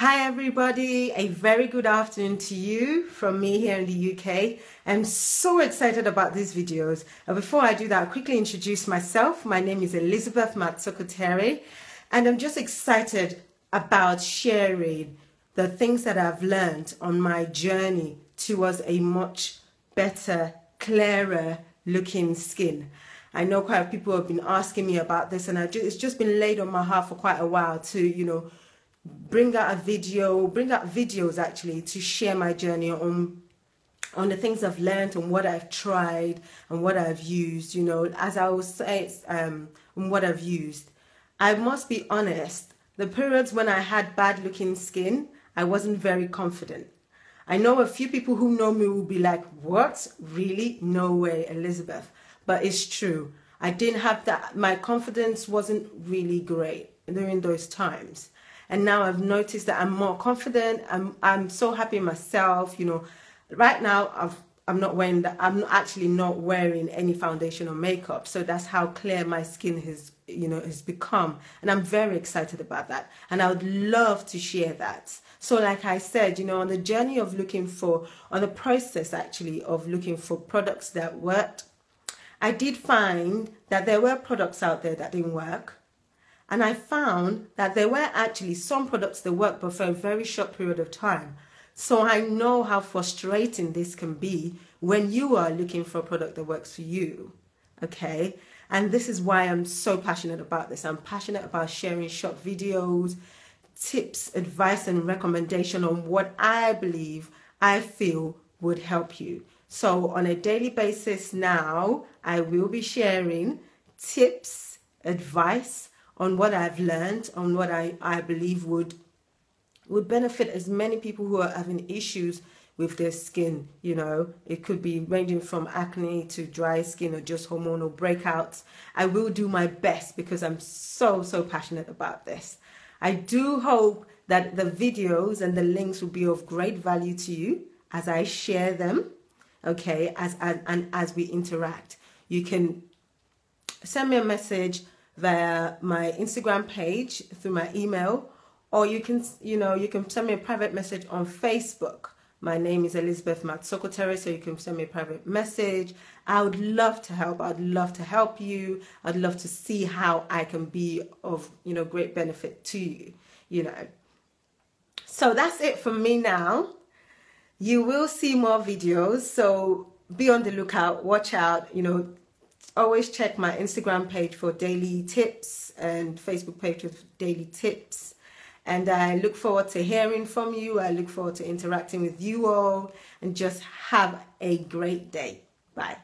Hi, everybody. A very good afternoon to you from me here in the UK. I'm so excited about these videos. And before I do that, I'll quickly introduce myself. My name is Elizabeth Matsokotere, and I'm just excited about sharing the things that I've learned on my journey towards a much better, clearer looking skin. I know quite a few people have been asking me about this, and just, it's just been laid on my heart for quite a while to, you know, bring out a video, bring out videos actually to share my journey on on the things I've learned and what I've tried and what I've used. You know, as I was saying, um, what I've used. I must be honest. The periods when I had bad looking skin, I wasn't very confident. I know a few people who know me will be like, "What? Really? No way, Elizabeth." But it's true. I didn't have that. My confidence wasn't really great during those times and now I've noticed that I'm more confident. I'm I'm so happy myself. You know, right now I've I'm not wearing that. I'm actually not wearing any foundation or makeup. So that's how clear my skin has, you know, has become. And I'm very excited about that. And I would love to share that. So like I said, you know, on the journey of looking for, on the process actually of looking for products that worked, I did find that there were products out there that didn't work. And I found that there were actually some products that work but for a very short period of time. So I know how frustrating this can be when you are looking for a product that works for you. Okay. And this is why I'm so passionate about this. I'm passionate about sharing short videos, tips, advice, and recommendation on what I believe I feel would help you. So on a daily basis now, I will be sharing tips, advice, on what I've learned, on what I, I believe would would benefit as many people who are having issues with their skin. You know, it could be ranging from acne to dry skin or just hormonal breakouts. I will do my best because I'm so, so passionate about this. I do hope that the videos and the links will be of great value to you as I share them, okay, as, as and as we interact. You can send me a message via my Instagram page through my email, or you can, you know, you can send me a private message on Facebook. My name is Elizabeth Matsokotere, so you can send me a private message. I would love to help. I'd love to help you. I'd love to see how I can be of, you know, great benefit to you, you know. So that's it from me now. You will see more videos, so be on the lookout, watch out, you know, always check my Instagram page for daily tips and Facebook page with daily tips. And I look forward to hearing from you. I look forward to interacting with you all and just have a great day. Bye.